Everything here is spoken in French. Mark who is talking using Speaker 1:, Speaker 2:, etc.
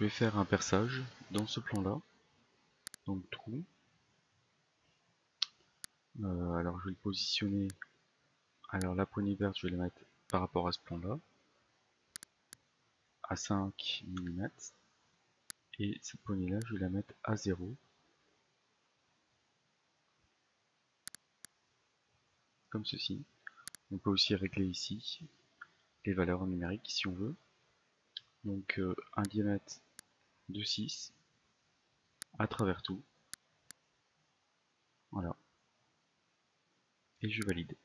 Speaker 1: je vais faire un perçage dans ce plan là. Donc trou. Euh, alors je vais le positionner. Alors la poignée verte, je vais la mettre par rapport à ce plan là. À 5 mm. Et cette poignée là, je vais la mettre à 0. Comme ceci. On peut aussi régler ici les valeurs numériques si on veut. Donc euh, un diamètre de 6 à travers tout. Voilà. Et je valide.